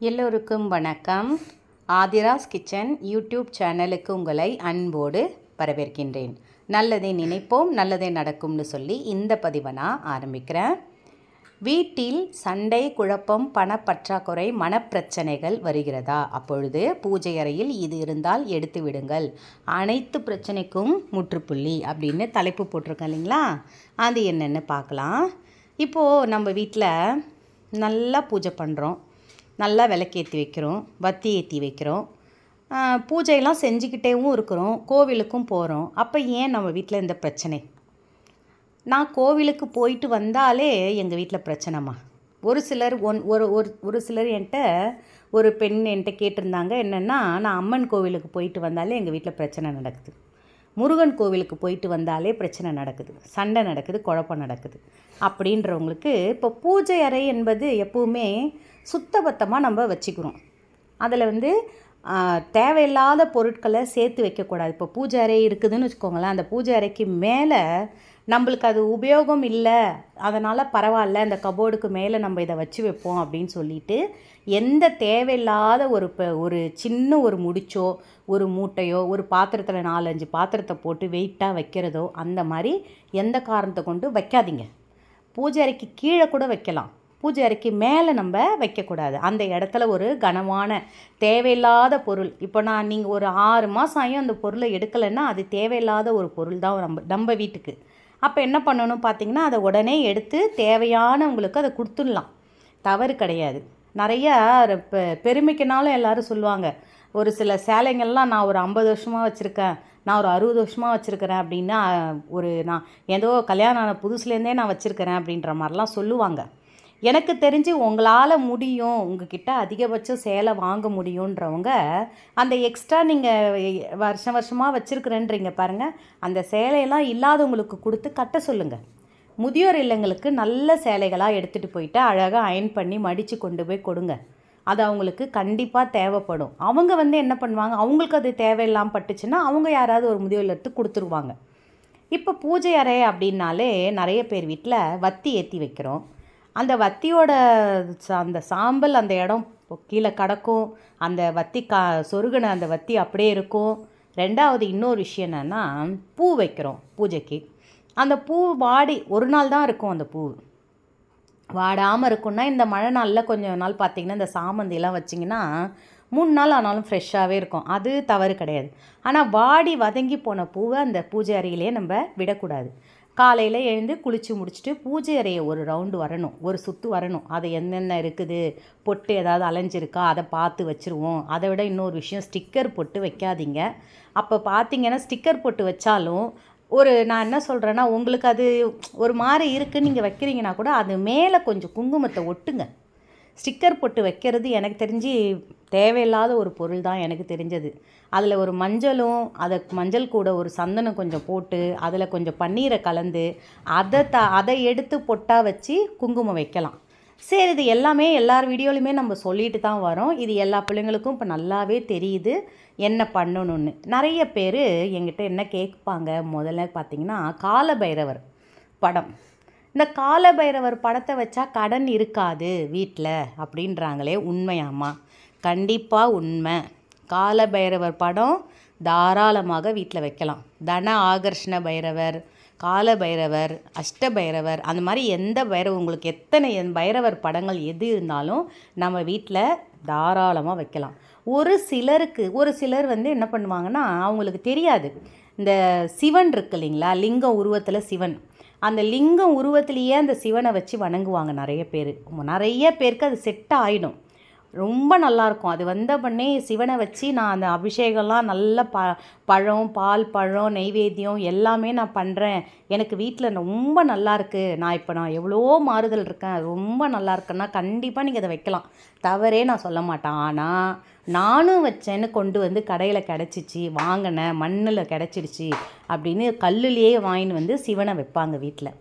எல்லோருக்கும் வணக்கம். Aadhira's kitchen YouTube சேனலுக்கு உங்களை அன்போடு வரவேற்கின்றேன். நல்லதை நினைப்போம் நல்லதே நடக்கும்னு சொல்லி இந்த பதிவை நான் ஆரம்பிக்கிறேன். வீட்டில் சண்டை குழப்பம் பணப்பற்றாக்குறை மனப்பிரச்சனைகள் வருகிறதா? அப்பொழுது பூஜை அறையில் இது இருந்தால் எடுத்து விடுங்கள். அனைத்து பிரச்சனைக்கும் முற்றுப்புள்ளி அப்படின்னு தலைப்பு போட்டிருக்கேன் இல்லைங்களா? அது என்னென்னு பார்க்கலாம். இப்போது நம்ம வீட்டில் நல்லா பூஜை பண்ணுறோம் நல்லா விளக்கேற்றி வைக்கிறோம் வத்தி ஏற்றி வைக்கிறோம். பூஜையெல்லாம் செஞ்சுக்கிட்டேவும் இருக்கிறோம் கோவிலுக்கும் போகிறோம் அப்போ ஏன் நம்ம வீட்டில் இந்த பிரச்சனை? நான் கோவிலுக்கு போயிட்டு வந்தாலே எங்கள் வீட்டில் பிரச்சனைம்மா. ஒரு சிலர் ஒன் ஒரு ஒரு ஒரு சிலர் என்கிட்ட ஒரு பெண் என்கிட்ட கேட்டிருந்தாங்க என்னென்னா நான் அம்மன் கோவிலுக்கு போயிட்டு வந்தாலே எங்கள் வீட்டில் பிரச்சனை நடக்குது. முருகன் கோவிலுக்கு போயிட்டு வந்தாலே பிரச்சனை நடக்குது. சண்டை நடக்குது குழப்பம் நடக்குது. அப்படின்றவங்களுக்கு இப்போ பூஜை அறை என்பது எப்பவுமே சுத்தபத்தமாக நம்ம வச்சுக்கிறோம். அதில் வந்து தேவையில்லாத பொருட்களை சேர்த்து வைக்கக்கூடாது. இப்போ பூஜை அறை இருக்குதுன்னு வச்சுக்கோங்களேன் அந்த பூஜை அறைக்கு மேலே நம்மளுக்கு அது உபயோகம் இல்லை அதனால் பரவாயில்ல அந்த கபோர்டுக்கு மேலே நம்ம இதை வச்சு வைப்போம் அப்படின்னு சொல்லிட்டு எந்த தேவையில்லாத ஒரு இப்போ ஒரு சின்ன ஒரு முடிச்சோ ஒரு மூட்டையோ ஒரு பாத்திரத்தில் நாலஞ்சு பாத்திரத்தை போட்டு வெயிட்டாக வைக்கிறதோ அந்த மாதிரி எந்த காரணத்தை கொண்டு வைக்காதீங்க. பூஜை அறைக்கு கீழே கூட வைக்கலாம். பூஜை அறைக்கு மேலே நம்ம வைக்கக்கூடாது. அந்த இடத்துல ஒரு கனமான தேவையில்லாத பொருள். இப்போ நான் நீங்கள் ஒரு ஆறு மாதம் ஆகியும் அந்த பொருளை எடுக்கலைன்னா அது தேவையில்லாத ஒரு பொருள் தான் நம்ம நம்ம வீட்டுக்கு. அப்போ என்ன பண்ணணும் பார்த்தீங்கன்னா அதை உடனே எடுத்து தேவையானவங்களுக்கு அதை கொடுத்துடலாம். தவறு கிடையாது. நிறையா பெ பெருமைக்குனாலும் எல்லாரும் சொல்லுவாங்க ஒரு சில சேலைங்கள்லாம் நான் ஒரு ஐம்பது வருஷமாக வச்சுருக்கேன் நான் ஒரு அறுபது வருஷமாக வச்சுருக்கிறேன் அப்படின்னா ஒரு நான் ஏதோ கல்யாணம் ஆன புதுசுலேருந்தே நான் வச்சுருக்கிறேன் அப்படின்ற மாதிரிலாம் சொல்லுவாங்க. எனக்கு தெரிஞ்சு உங்களால் முடியும். உங்ககிட்ட அதிகபட்சம் சேலை வாங்க முடியுன்றவங்க அந்த எக்ஸ்ட்ரா நீங்கள் வருஷம் வருஷமாக வச்சுருக்குறேன்றீங்க பாருங்கள் அந்த சேலையெல்லாம் இல்லாதவங்களுக்கு கொடுத்து கட்ட சொல்லுங்கள் முதியோர் இல்லங்களுக்கு நல்ல சேலைகளாக எடுத்துகிட்டு போயிட்டு அழகாக அயன் பண்ணி மடித்து கொண்டு போய் கொடுங்க. அது அவங்களுக்கு கண்டிப்பாக தேவைப்படும். அவங்க வந்து என்ன பண்ணுவாங்க? அவங்களுக்கு அது தேவையில்லாமல் பட்டுச்சுன்னா அவங்க யாராவது ஒரு முதியோர் இல்லத்துக்கு கொடுத்துருவாங்க. இப்போ பூஜை அறை அப்படின்னாலே நிறைய பேர் வீட்டில் வத்தி ஏற்றி வைக்கிறோம். அந்த வத்தியோட அந்த சாம்பல் அந்த இடம் கீழே கிடக்கும். அந்த வத்தி கா சொருகின அந்த வத்தி அப்படியே இருக்கும். ரெண்டாவது இன்னொரு விஷயம் என்னென்னா பூ வைக்கிறோம் பூஜைக்கு. அந்த பூ வாடி ஒரு நாள் தான் இருக்கும் அந்த பூ. வாடாமல் இருக்கும்னா இந்த மழை நாளில் கொஞ்சம் நாள் பார்த்தீங்கன்னா இந்த சாமந்திலாம் வச்சிங்கன்னா மூணு நாள் ஆனாலும் ஃப்ரெஷ்ஷாகவே இருக்கும். அது தவறு கிடையாது. ஆனால் வாடி வதங்கி போன பூவை அந்த பூஜை அறையிலே நம்ம விடக்கூடாது. காலையில் எழுந்து குளித்து முடிச்சுட்டு பூஜை அறையை ஒரு ரவுண்டு வரணும் ஒரு சுற்று வரணும். அது என்னென்ன இருக்குது? பொட்டு ஏதாவது அலைஞ்சிருக்கா? அதை பார்த்து வச்சுருவோம். அதை விட இன்னொரு விஷயம் ஸ்டிக்கர் பொட்டு வைக்காதீங்க. அப்போ பார்த்தீங்கன்னா ஸ்டிக்கர் பொட்டு வச்சாலும் ஒரு நான் என்ன சொல்கிறேன்னா உங்களுக்கு அது ஒரு மாதிரி இருக்குது நீங்கள் வைக்கிறீங்கன்னா கூட அது மேலே கொஞ்சம் குங்குமத்தை ஒட்டுங்க. ஸ்டிக்கர் போட்டு வைக்கிறது எனக்கு தெரிஞ்சு தேவையில்லாத ஒரு பொருள் தான் எனக்கு தெரிஞ்சது. அதில் ஒரு மஞ்சளும் அதை மஞ்சள் கூட ஒரு சந்தனம் கொஞ்சம் போட்டு அதில் கொஞ்சம் பன்னீரை கலந்து அதை த அதை எடுத்து பொட்டா வச்சு குங்குமம் வைக்கலாம். சரி இது எல்லாமே எல்லார் வீடியோலையுமே நம்ம சொல்லிட்டு தான் வரோம். இது எல்லா பிள்ளைங்களுக்கும் இப்போ நல்லாவே தெரியுது என்ன பண்ணணும்னு. நிறைய பேர் எங்கிட்ட என்ன கேட்பாங்க? முதல்ல பார்த்தீங்கன்னா காலபைரவர் படம். இந்த காலபைரவர் படத்தை வச்சா கடன் இருக்காது வீட்டில் அப்படின்றாங்களே உண்மையாம்மா கண்டிப்பாக உண்மை. காலபைரவர் படம் தாராளமாக வீட்டில் வைக்கலாம். தன ஆகர்ஷண பைரவர் காலபைரவர் அஷ்டபைரவர் அந்த மாதிரி எந்த பைரவர் உங்களுக்கு எத்தனை பைரவர் படங்கள் எது இருந்தாலும் நம்ம வீட்டில் தாராளமாக வைக்கலாம். ஒரு சிலருக்கு ஒரு சிலர் வந்து என்ன பண்ணுவாங்கன்னா அவங்களுக்கு தெரியாது. இந்த சிவன் இருக்கு இல்லைங்களா? லிங்கம் உருவத்தில் சிவன். அந்த லிங்கம் உருவத்திலேயே அந்த சிவனை வச்சு வணங்குவாங்க நிறைய பேர். நிறைய பேருக்கு அது செட் ஆகிடும் ரொம்ப நல்லாயிருக்கும். அது வந்த பண்ணே சிவனை வச்சு நான் அந்த அபிஷேகம்லாம் நல்ல ப பழம் பால் பழம் நெய்வேத்தியம் எல்லாமே நான் பண்ணுறேன் எனக்கு வீட்டில் ரொம்ப நல்லாருக்கு நான் இப்போ நான் எவ்வளோ மாறுதல் இருக்கேன். ரொம்ப நல்லா இருக்குன்னா கண்டிப்பாக நீங்கள் அதை வைக்கலாம். தவறே நான் சொல்ல மாட்டேன். ஆனால் நானும் வச்சேன்னு கொண்டு வந்து கடையில் கிடச்சிச்சு வாங்கினேன் மண்ணில் கிடச்சிடுச்சு அப்படின்னு கல்லுலேயே வாங்கின்னு வந்து சிவனை வைப்பாங்க வீட்டில்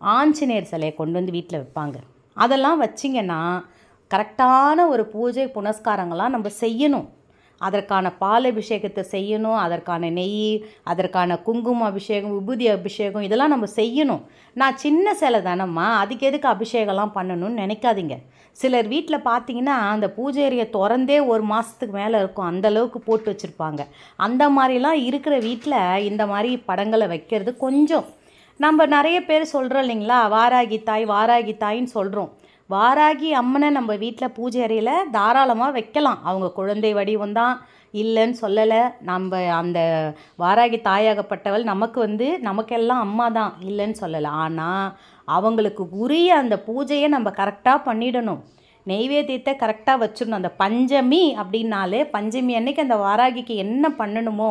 ஆஞ்சநேயர் சிலையை கொண்டு வந்து வீட்டில் வைப்பாங்க. அதெல்லாம் வச்சிங்கன்னா கரெக்டான ஒரு பூஜை புனஸ்காரங்களாம் நம்ம செய்யணும். அதற்கான பால் அபிஷேகத்தை செய்யணும் அதற்கான நெய் அதற்கான குங்கும அபிஷேகம் விபூதி அபிஷேகம் இதெல்லாம் நம்ம செய்யணும். நான் சின்ன சிலை தானம்மா அதுக்கு எதுக்கு அபிஷேகம்லாம் பண்ணணும்னு நினைக்காதீங்க. சிலர் வீட்டில் பார்த்தீங்கன்னா அந்த பூஜை அறையை திறந்தே ஒரு மாதத்துக்கு மேலே இருக்கும். அந்த அளவுக்கு போட்டு வச்சுருப்பாங்க. அந்த மாதிரிலாம் இருக்கிற வீட்டில் இந்த மாதிரி படங்களை வைக்கிறது கொஞ்சம். நம்ம நிறைய பேர் சொல்கிறோம் இல்லைங்களா? வாராகி தாய் வாராகி தாயின்னு சொல்கிறோம் வாராகி அம்மனை நம்ம வீட்டில் பூஜை அறையில் தாராளமாக வைக்கலாம். அவங்க குழந்தை வடிவம் தான். இல்லைன்னு சொல்லலை. நம்ம அந்த வாராகி தாயாகப்பட்டவள் நமக்கு வந்து நமக்கெல்லாம் அம்மா தான். இல்லைன்னு சொல்லலை. ஆனால் அவங்களுக்கு உரிய அந்த பூஜையை நம்ம கரெக்டாக பண்ணிடணும். நெய்வேத்தியத்தை கரெக்டாக வச்சிடணும். அந்த பஞ்சமி அப்படின்னாலே பஞ்சமி அன்னைக்கு அந்த வாராகிக்கு என்ன பண்ணணுமோ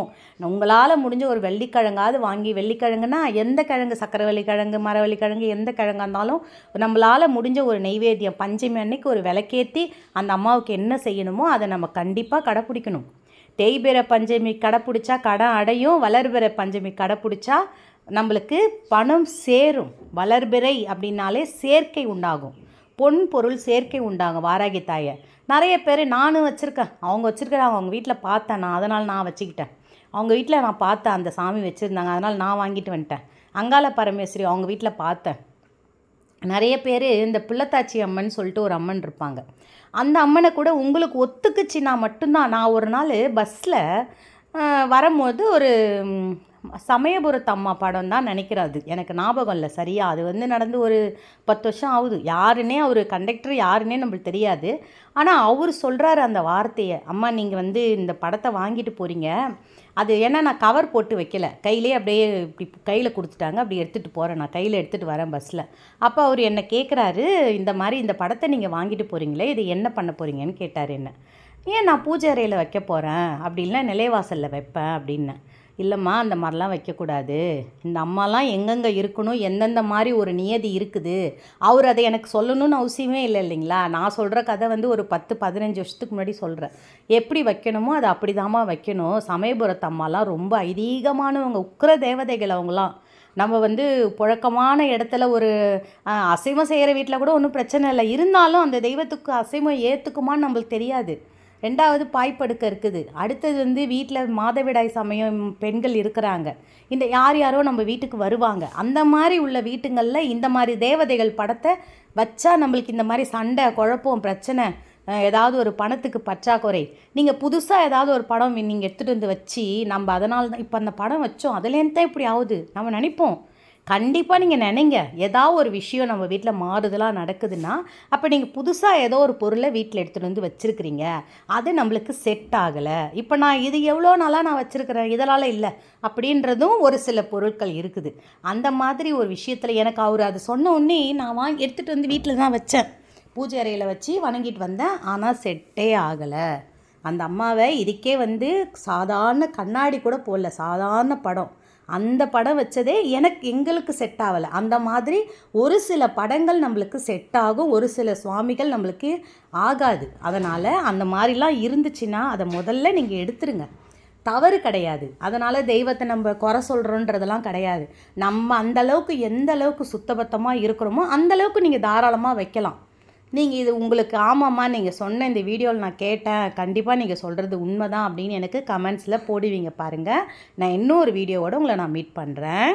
உங்களால் முடிஞ்ச ஒரு வெள்ளிக்கிழங்காவது வாங்கி வெள்ளிக்கிழங்குனா எந்த கிழங்கு? சக்கரை வெள்ளிக்கிழங்கு மரவள்ளி கிழங்கு எந்த கிழங்கா இருந்தாலும் நம்மளால் முடிஞ்ச ஒரு நெய்வேத்தியம் பஞ்சமி அன்னைக்கு ஒரு விளக்கேற்றி அந்த அம்மாவுக்கு என்ன செய்யணுமோ அதை நம்ம கண்டிப்பாக கடைப்பிடிக்கணும். தேய்பிற பஞ்சமி கடைப்பிடிச்சா கடன் அடையும் வளர்பிற பஞ்சமி கடைப்பிடிச்சா நம்மளுக்கு பணம் சேரும். வளர்பிறை அப்படின்னாலே சேர்க்கை உண்டாகும். பொன் பொருள் சேர்க்கை உண்டாங்க வாராகி தாயை. நிறைய பேர் நானும் வச்சுருக்கேன். அவங்க வச்சுருக்கிறாங்க அவங்க வீட்டில் பார்த்தேன். நான் அதனால் நான் வச்சுக்கிட்டேன். அவங்க வீட்டில் நான் பார்த்தேன் அந்த சாமி வச்சுருந்தாங்க. அதனால் நான் வாங்கிட்டு வந்துட்டேன். அங்காள பரமேஸ்வரி அவங்க வீட்டில் பார்த்தேன். நிறைய பேர் இந்த பிள்ளத்தாச்சி அம்மன் சொல்லிட்டு ஒரு அம்மன் இருப்பாங்க. அந்த அம்மனை கூட உங்களுக்கு ஒத்துக்குச்சுன்னா மட்டும்தான். நான் ஒரு நாள் பஸ்ஸில் வரும்போது ஒரு சமயபுரத்து அம்மா படம் தான் நினைக்கிறாரு எனக்கு ஞாபகம் இல்லை. சரியா? அது வந்து நடந்து ஒரு பத்து வருஷம் ஆகுது. யாருன்னே அவர் கண்டக்டர் யாருன்னே நம்மளுக்கு தெரியாது. ஆனால் அவர் சொல்கிறாரு அந்த வார்த்தையை. அம்மா நீங்கள் வந்து இந்த படத்தை வாங்கிட்டு போகிறீங்க அது ஏன்னா நான் கவர் போட்டு வைக்கல. கையிலே அப்படியே இப்படி கையில் கொடுத்துட்டாங்க. அப்படி எடுத்துகிட்டு போகிறேன் நான் கையில் எடுத்துகிட்டு வரேன் பஸ்ஸில் அப்போ அவர் என்னை கேட்குறாரு இந்த மாதிரி இந்த படத்தை நீங்கள் வாங்கிட்டு போகிறீங்களே இது என்ன பண்ண போகிறீங்கன்னு கேட்டார் என்ன. ஏன் நான் பூஜை அறையில் வைக்க போகிறேன் அப்படின்னா நிலைவாசலில் வைப்பேன் அப்படின்னேன். இல்லைம்மா அந்த மாதிரிலாம் வைக்கக்கூடாது. இந்த அம்மாலாம் எங்கெங்கே இருக்கணும் எந்தெந்த மாதிரி ஒரு நியதி இருக்குது அவர் அதை எனக்கு சொல்லணும்னு அவசியமே இல்லை இல்லைங்களா? நான் சொல்கிற கதை வந்து ஒரு பத்து பதினஞ்சு வருஷத்துக்கு முன்னாடி சொல்கிறேன் எப்படி வைக்கணுமோ அதை அப்படி வைக்கணும். சமயபுரத்து அம்மாலாம் ரொம்ப ஐதீகமானவங்க உக்கிர தேவதைகள் அவங்களாம் நம்ம வந்து புழக்கமான இடத்துல ஒரு அசைவம் செய்கிற வீட்டில் கூட ஒன்றும் பிரச்சனை இல்லை. இருந்தாலும் அந்த தெய்வத்துக்கு அசைவம் ஏற்றுக்குமான்னு நம்மளுக்கு தெரியாது. ரெண்டாவது பாய்ப்படுக்க இருக்குது. அடுத்தது வந்து வீட்டில் மாதவிடாய் சமயம் பெண்கள் இருக்கிறாங்க. இந்த யார் யாரோ நம்ம வீட்டுக்கு வருவாங்க. அந்த மாதிரி உள்ள வீட்டுங்களில் இந்த மாதிரி தேவதைகள் படத்தை வச்சா நம்மளுக்கு இந்த மாதிரி சண்டை குழப்பம் பிரச்சனை ஏதாவது ஒரு பணத்துக்கு பற்றாக்குறை. நீங்கள் புதுசாக ஏதாவது ஒரு படம் நீங்கள் எடுத்துகிட்டு வந்து வச்சு நம்ம அதனால தான் இப்போ அந்த படம் வச்சோம். அதுலேருந்து தான் இப்படி ஆகுது. நம்ம நினைப்போம். கண்டிப்பாக நீங்கள் நினைங்க. ஏதாவது ஒரு விஷயம் நம்ம வீட்டில் மாறுதலாக நடக்குதுன்னா அப்போ நீங்கள் புதுசாக ஏதோ ஒரு பொருளை வீட்டில் எடுத்துகிட்டு வந்து வச்சுருக்கிறீங்க. அது நம்மளுக்கு செட் ஆகலை. இப்போ நான் இது எவ்வளோ நாளாக நான் வச்சுருக்கிறேன்? இதனால் இல்லை. அப்படின்றதும் ஒரு சில பொருட்கள் இருக்குது. அந்த மாதிரி ஒரு விஷயத்தில் எனக்கு அவர் அது சொன்ன உடனே நான் வாங்கி எடுத்துகிட்டு வந்து வீட்டில் தான் வச்சேன். பூஜை அறையில் வச்சு வணங்கிட்டு வந்தேன். ஆனால் செட்டே ஆகலை. அந்த அம்மாவை இதுக்கே வந்து சாதாரண கண்ணாடி கூட போடல. சாதாரண படம். அந்த படம் வச்சதே எனக்கு எங்களுக்கு செட் ஆகலை. அந்த மாதிரி ஒரு சில படங்கள் நம்மளுக்கு செட் ஆகும் ஒரு சில சுவாமிகள் நம்மளுக்கு ஆகாது. அதனால் அந்த மாதிரிலாம் இருந்துச்சுன்னா அதை முதல்ல நீங்கள் எடுத்துருங்க. தவறு கிடையாது. அதனால் தெய்வத்தை நம்ம குறை சொல்கிறோன்றதெல்லாம் கிடையாது. நம்ம அந்த அளவுக்கு எந்த அளவுக்கு சுத்தபத்தமாக இருக்கிறோமோ அந்தளவுக்கு நீங்கள் தாராளமாக வைக்கலாம். நீங்கள் இது உங்களுக்கு ஆமாம்மா நீங்கள் சொன்ன இந்த வீடியோவில் நான் கேட்டேன். கண்டிப்பாக நீங்கள் சொல்கிறது உண்மை தான் அப்படின்னு எனக்கு கமெண்ட்ஸில் போடுவீங்க பாருங்கள் நான் இன்னொரு வீடியோவோடு உங்களை நான் மீட் பண்ணுறேன்